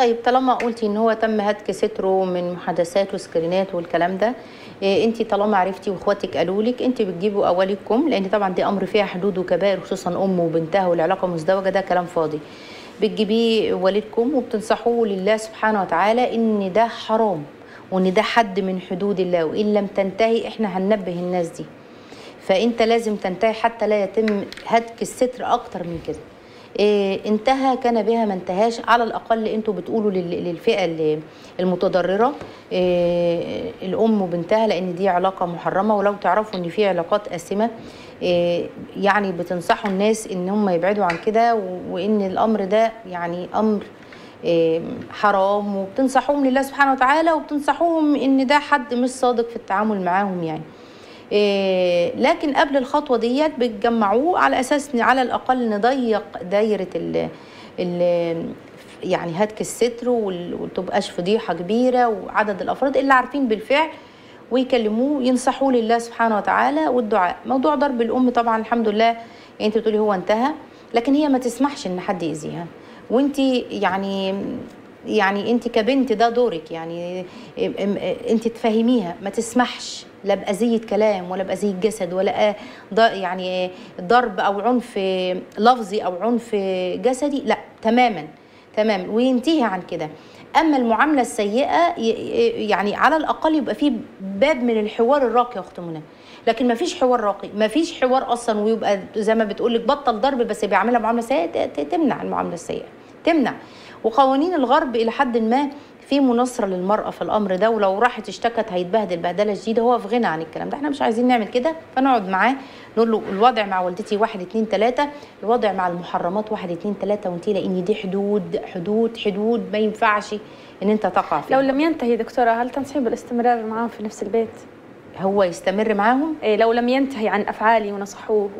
طيب طالما قلتي إن هو تم هتك ستره من محادثات وسكرينات والكلام ده إيه انت طالما عرفتي وإخواتك قالوا لك انت بتجيبوا أولادكم لأن طبعا دي أمر فيها حدود وكبائر خصوصا أم وبنتها والعلاقة مزدوجة ده كلام فاضي. بتجيبيه والدكم وبتنصحوه لله سبحانه وتعالى إن ده حرام وإن ده حد من حدود الله وإن لم تنتهي إحنا هننبه الناس دي. فأنت لازم تنتهي حتى لا يتم هتك الستر أكتر من كده. انتهى كان بها ما انتهاش على الأقل أنتوا بتقولوا لل- للفئة المتضررة. إيه الأم وبنتها لأن دي علاقة محرمة ولو تعرفوا إن في علاقات قاسمه إيه يعني بتنصحوا الناس إن هم يبعدوا عن كده وإن الأمر ده يعني أمر إيه، حرام وبتنصحوهم لله سبحانه وتعالى وبتنصحوهم إن ده حد مش صادق في التعامل معاهم يعني. إيه، لكن قبل الخطوة ديت بتجمعوه على أساس على الأقل نضيق دايرة ال يعني هتك الستر وتبقاش فضيحة كبيرة وعدد الأفراد اللي عارفين بالفعل ويكلموه ينصحوه لله سبحانه وتعالى والدعاء. موضوع ضرب الأم طبعا الحمد لله يعني أنت بتقولي هو انتهى لكن هي ما تسمحش إن حد يأذيها. وأنت يعني يعني انت كبنت ده دورك يعني انت تفهميها ما تسمحش لا بأذية كلام ولا بأذية جسد ولا يعني ضرب أو عنف لفظي أو عنف جسدي لا تماما تماما وينتهي عن كده. أما المعاملة السيئة يعني على الأقل يبقى في باب من الحوار الراقي يا أخت منى. لكن ما فيش حوار راقي ما فيش حوار أصلا ويبقى زي ما بتقول لك بطل ضرب بس بيعملها معاملة سيئة تمنع المعاملة السيئة. تمنع. وقوانين الغرب إلى حد ما في مناصرة للمرأة في الأمر ده ولو راحت اشتكت هيتبهدل بهدلة شديده هو في غنى عن الكلام ده. إحنا مش عايزين نعمل كده فنقعد معاه نقول له الوضع مع والدتي واحد اتنين تلاتة الوضع مع المحرمات واحد اتنين تلاتة وانتي لأن دي حدود حدود حدود ما ينفعش إن أنت تقع فيها. لو لم ينتهي دكتورة هل تنصحين بالاستمرار معهم في نفس البيت؟ هو يستمر معاهم؟ إيه لو لم ينتهي عن أفعالي ونصحوه.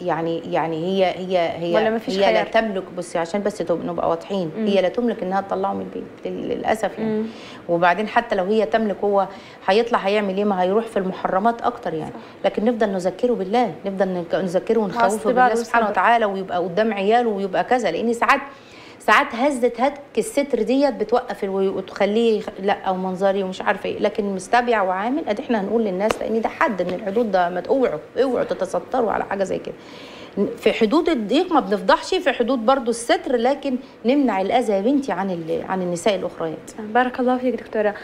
يعني يعني هي هي هي ولا مفيش هي لا خيار؟ تملك بصي عشان بس نبقى واضحين مم. هي لا تملك إنها تطلعه من البيت لل- للأسف يعني مم. وبعدين حتى لو هي تملك هو هيطلع هيعمل إيه ما هيروح في المحرمات أكتر يعني لكن نفضل نذكره بالله نفضل نذكره ونخوفه بالله سبحانه. وتعالى ويبقى قدام عياله ويبقى كذا لأن ساعات ساعات هزه هتك الستر ديت بتوقف وتخليه لا أو منظري ومش عارفة إيه. لكن مستبيع وعامل ادي إحنا هنقول للناس لأن ده حد من الحدود ده ما اوعوا اوعوا تتستروا على حاجة زي كده. في حدود الضيق ما بنفضحش في حدود برضو الستر لكن نمنع الأذى يا بنتي عن عن النساء الأخريات. بارك الله فيك دكتورة.